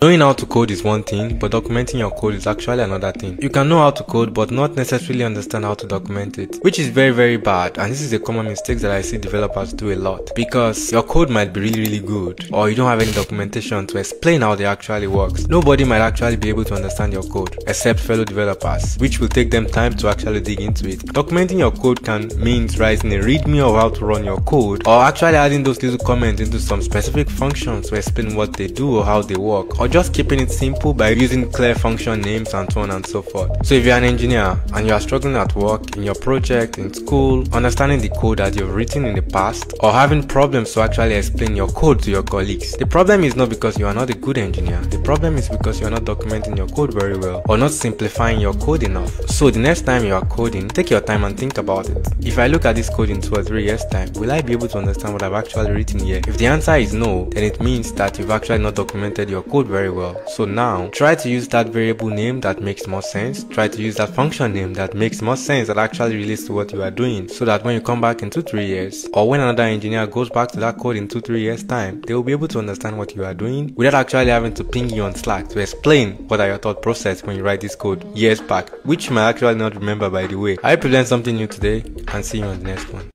Knowing how to code is one thing, but documenting your code is actually another thing. You can know how to code but not necessarily understand how to document it, which is very very bad and this is a common mistake that I see developers do a lot because your code might be really really good or you don't have any documentation to explain how they actually works. Nobody might actually be able to understand your code except fellow developers, which will take them time to actually dig into it. Documenting your code can mean writing a readme of how to run your code or actually adding those little comments into some specific functions to explain what they do or how they work or or just keeping it simple by using clear function names and so on and so forth. So if you're an engineer and you are struggling at work, in your project, in school, understanding the code that you've written in the past, or having problems to actually explain your code to your colleagues, the problem is not because you are not a good engineer, the problem is because you are not documenting your code very well or not simplifying your code enough. So the next time you are coding, take your time and think about it. If I look at this code in 2 or 3 years time, will I be able to understand what I've actually written here? If the answer is no, then it means that you've actually not documented your code very very well. So now try to use that variable name that makes more sense. Try to use that function name that makes more sense that actually relates to what you are doing so that when you come back in 2-3 years or when another engineer goes back to that code in 2-3 years time, they will be able to understand what you are doing without actually having to ping you on Slack to explain what are your thought process when you write this code years back, which you might actually not remember by the way. I present something new today and see you on the next one.